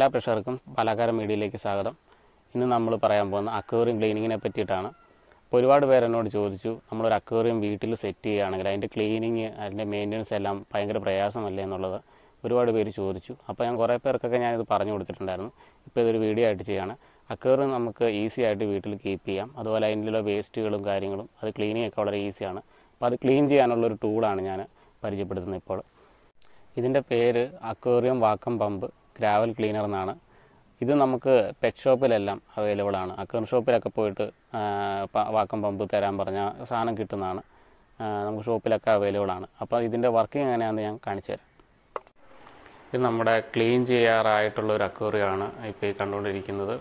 എല്ലാ പ്രഷർക്കും പലകാരം മീഡിയയിലേക്ക് സ്വാഗതം. ഇന്ന് നമ്മൾ പറയാൻ പോകുന്ന അക്വേറിയം ക്ലീനിങ്ങിനെ പറ്റിയിട്ടാണ്. അപ്പോൾ ഒരുപാട് പേരെന്നോട് ചോദിച്ചു നമ്മളൊരു അക്വേറിയം വീട്ടിൽ സെറ്റ് ചെയ്യുകയാണെങ്കിൽ അതിന്റെ ക്ലീനിങ് അതിന്റെ മെയിന്റനൻസ് എല്ലാം ഭയങ്കര പ്രയാസമല്ലേ എന്നുള്ളത് ഒരുപാട് പേര് ചോദിച്ചു. അപ്പോൾ ഞാൻ കുറേ പേർക്കൊക്കെ ഞാനിത് പറഞ്ഞു കൊടുത്തിട്ടുണ്ടായിരുന്നു. ഇപ്പോൾ ഇതൊരു വീഡിയോ ആയിട്ട് ചെയ്യുകയാണ്. അക്വേറിയം നമുക്ക് ഈസി ആയിട്ട് വീട്ടിൽ കീപ്പ് ചെയ്യാം. അതുപോലെ അതിന്റെ വേസ്റ്റുകളും കാര്യങ്ങളും അത് ക്ലീനിങ് ഒക്കെ വളരെ ഈസിയാണ്. അപ്പോൾ അത് ക്ലീൻ ചെയ്യാനുള്ളൊരു ടൂളാണ് ഞാൻ പരിചയപ്പെടുത്തുന്നത് ഇപ്പോൾ. ഇതിന്റെ പേര് aquarium vacuum pump. Gravel cleaner എന്നാണ്. ഇത് നമുക്ക് പെറ്റ് ഷോപ്പിലെല്ലാം അവൈലബിൾ ആണ്. അക്കൗണ്ട് ഷോപ്പിലൊക്കെ പോയിട്ട് വാക്കം പമ്പ് തരാൻ പറഞ്ഞ സാധനം കിട്ടുന്നതാണ്. നമുക്ക് ഷോപ്പിലൊക്കെ അവൈലബിൾ ആണ്. അപ്പോൾ ഇതിന്റെ വർക്കിംഗ് എങ്ങനെയാണെന്ന് ഞാൻ കാണിച്ചു തരാം. ഇത് നമ്മുടെ ക്ലീൻ ചെയ്യാറായിട്ടുള്ള ഒരു അക്വേറിയമാണ് ഇപ്പോൾ ഈ കണ്ടുകൊണ്ടിരിക്കുന്നത്.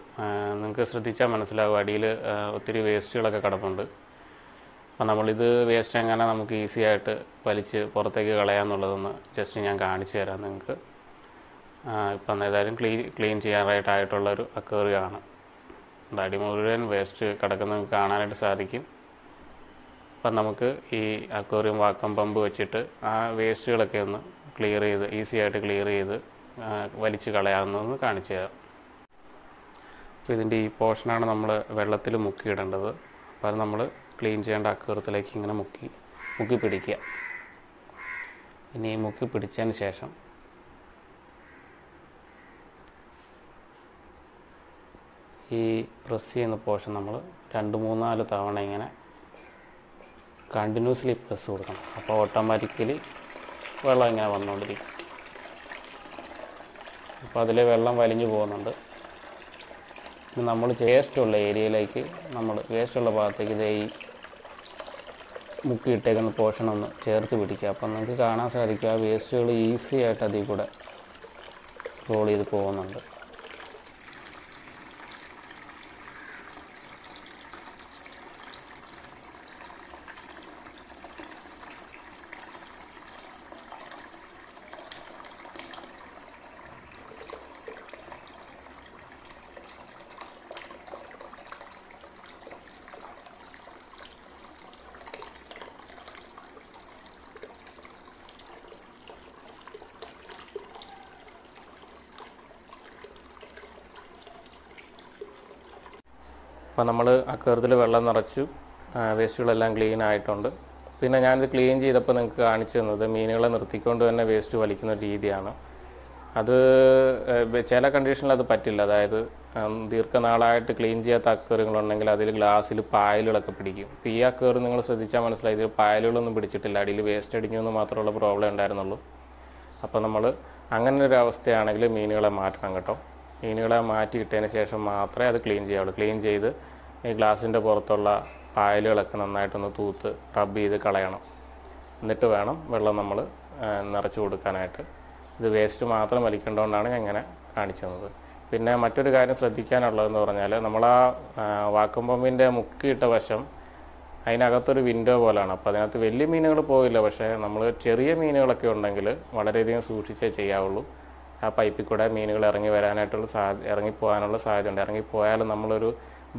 നിങ്ങൾക്ക് ശ്രദ്ധിച്ചാൽ മനസ്സിലാവും. അടിയിൽ ഒത്തിരി വേസ്റ്റുകളൊക്കെ കിടപ്പുണ്ട്. അപ്പോൾ നമ്മളിത് വേസ്റ്റ് എങ്ങനെ നമുക്ക് ഈസി ആയിട്ട് വലിച്ച് പുറത്തേക്ക് കളയാമെന്നുള്ളതൊന്ന് ജസ്റ്റ് ഞാൻ കാണിച്ചു തരാം നിങ്ങൾക്ക്. ഇപ്പം ഏതായാലും ക്ലീൻ ക്ലീൻ ചെയ്യാനായിട്ടായിട്ടുള്ളൊരു അക്വേറിയമാണ് അടി മുഴുവൻ വേസ്റ്റ് നിങ്ങൾക്ക് കാണാനായിട്ട് സാധിക്കും. അപ്പം നമുക്ക് ഈ അക്വേറിയം വാക്കം പമ്പ് വെച്ചിട്ട് ആ വേസ്റ്റുകളൊക്കെ ഒന്ന് ക്ലിയർ ചെയ്ത് ഈസി ആയിട്ട് ക്ലിയർ ചെയ്ത് വലിച്ച് കളയാവുന്നതെന്ന് കാണിച്ചു തരാം. അപ്പോൾ ഇതിന്റെ ഈ പോർഷനാണ് നമ്മൾ വെള്ളത്തിൽ മുക്കിയിടേണ്ടത്. അപ്പോൾ അത് നമ്മൾ ക്ലീൻ ചെയ്യേണ്ട അക്വേറിയത്തിലേക്ക് ഇങ്ങനെ മുക്കി മുക്കി പിടിക്കുക. ഇനി മുക്കി പിടിച്ചതിന് ശേഷം ഈ പ്രസ് ചെയ്യുന്ന പോർഷൻ നമ്മൾ രണ്ട് മൂന്നാൽ തവണ ഇങ്ങനെ കണ്ടിന്യൂസ്ലി പ്രസ് കൊടുക്കണം. അപ്പോൾ ഓട്ടോമാറ്റിക്കലി വെള്ളം ഇങ്ങനെ വന്നുകൊണ്ടിരിക്കും അപ്പോൾ അതിലെ വെള്ളം വലിഞ്ഞു പോകുന്നുണ്ട്. നമ്മൾ വേസ്റ്റുള്ള ഏരിയയിലേക്ക് നമ്മൾ വേസ്റ്റുള്ള ഭാഗത്തേക്ക് ഇതേ ഈ മുക്കിയിട്ടേക്കുന്ന പോർഷൻ ഒന്ന് ചേർത്ത് പിടിക്കുക. അപ്പം നിങ്ങൾക്ക് കാണാൻ സാധിക്കും ആ വേസ്റ്റുകൾ ഈസി ആയിട്ട് അതിൽ കൂടെ സ്ക്രോൾ ചെയ്ത് പോകുന്നുണ്ട്. അപ്പോൾ നമ്മൾ ആ അക്വേറിയത്തിൽ വെള്ളം നിറച്ചു വേസ്റ്റുകളെല്ലാം ക്ലീൻ ആയിട്ടുണ്ട്. പിന്നെ ഞാനിത് ക്ലീൻ ചെയ്തപ്പോൾ നിങ്ങൾക്ക് കാണിച്ചു തന്നത് മീനുകളെ നിർത്തിക്കൊണ്ട് തന്നെ വേസ്റ്റ് വലിക്കുന്ന രീതിയാണ്. അത് ചില കണ്ടീഷനിൽ അത് പറ്റില്ല. അതായത് ദീർഘനാളായിട്ട് ക്ലീൻ ചെയ്യാത്ത അക്വേറിയങ്ങളുണ്ടെങ്കിൽ അതിൽ ഗ്ലാസ്സിൽ പായലുകളൊക്കെ പിടിക്കും. ഇപ്പോൾ ഈ അക്വേറിയം നിങ്ങൾ ശ്രദ്ധിച്ചാൽ മനസ്സിലായി. ഇതിൽ പായലുകളൊന്നും പിടിച്ചിട്ടില്ല. അടിയിൽ വേസ്റ്റ് അടിഞ്ഞു എന്ന് മാത്രമുള്ള പ്രോബ്ലം ഉണ്ടായിരുന്നുള്ളൂ. അപ്പോൾ നമ്മൾ അങ്ങനെ ഒരു അവസ്ഥയാണെങ്കിൽ മീനുകളെ മാറ്റണം കേട്ടോ. മീനുകളെ മാറ്റിയിട്ടതിന് ശേഷം മാത്രമേ അത് ക്ലീൻ ചെയ്യാവുള്ളൂ. ക്ലീൻ ചെയ്ത് ഈ ഗ്ലാസിന്റെ പുറത്തുള്ള പായലുകളൊക്കെ നന്നായിട്ടൊന്ന് തൂത്ത് റബ്ബ് ചെയ്ത് കളയണം. എന്നിട്ട് വേണം വെള്ളം നമ്മൾ നിറച്ച് കൊടുക്കാനായിട്ട്. ഇത് വേസ്റ്റ് മാത്രം വലിക്കേണ്ടതുകൊണ്ടാണ് ഞാൻ ഇങ്ങനെ കാണിച്ചു തന്നത്. പിന്നെ മറ്റൊരു കാര്യം ശ്രദ്ധിക്കാനുള്ളതെന്ന് പറഞ്ഞാൽ നമ്മൾ ആ വാക്കം പമ്പിന്റെ മുക്കിയിട്ട വശം അതിനകത്തൊരു വിൻഡോ പോലെയാണ് അപ്പോൾ അതിനകത്ത് വലിയ മീനുകൾ പോകില്ല പക്ഷേ നമ്മൾ ചെറിയ മീനുകളൊക്കെ ഉണ്ടെങ്കിൽ വളരെയധികം സൂക്ഷിച്ചേ ചെയ്യാവുള്ളൂ. ആ പൈപ്പിൽ കൂടെ മീനുകൾ ഇറങ്ങി വരാനായിട്ടുള്ള സാധ്യ ഇറങ്ങിപ്പോകാനുള്ള സാധ്യതയുണ്ട്. ഇറങ്ങിപ്പോയാൽ നമ്മളൊരു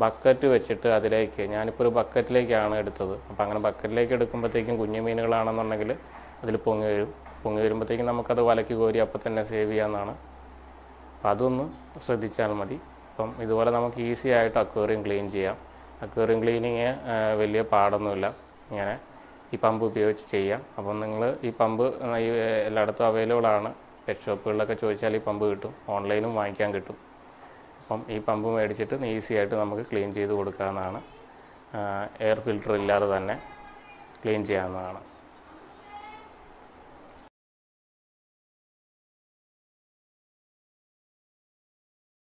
ബക്കറ്റ് വെച്ചിട്ട് അതിലേക്ക് ഞാനിപ്പോൾ ഒരു ബക്കറ്റിലേക്കാണ് എടുത്തത്. അപ്പോൾ അങ്ങനെ ബക്കറ്റിലേക്ക് എടുക്കുമ്പോഴത്തേക്കും കുഞ്ഞു മീനുകളാണെന്നുണ്ടെങ്കിൽ അതിൽ പൊങ്ങി വരും. പൊങ്ങി വരുമ്പോഴത്തേക്കും നമുക്കത് വലക്കി കോരി അപ്പോൾ തന്നെ സേവ് ചെയ്യാമെന്നാണ് അപ്പം അതൊന്ന് ശ്രദ്ധിച്ചാൽ മതി. അപ്പം ഇതുപോലെ നമുക്ക് ഈസി ആയിട്ട് അക്വേറിയം ക്ലീൻ ചെയ്യാം. അക്വേറിയം ക്ലീനിങ് വലിയ പാടൊന്നുമില്ല. ഇങ്ങനെ ഈ പമ്പ് ഉപയോഗിച്ച് ചെയ്യാം. അപ്പം നിങ്ങൾ ഈ പമ്പ് എല്ലായിടത്തും അവൈലബിൾ ആണ്. പെറ്റ് ഷോപ്പുകളിലൊക്കെ ചോദിച്ചാൽ ഈ പമ്പ് കിട്ടും. ഓൺലൈനും വാങ്ങിക്കാൻ കിട്ടും. അപ്പം ഈ പമ്പ് മേടിച്ചിട്ട് ഈസി ആയിട്ട് നമുക്ക് ക്ലീൻ ചെയ്ത് കൊടുക്കാവുന്നതാണ്. എയർ ഫിൽറ്റർ ഇല്ലാതെ തന്നെ ക്ലീൻ ചെയ്യാവുന്നതാണ്.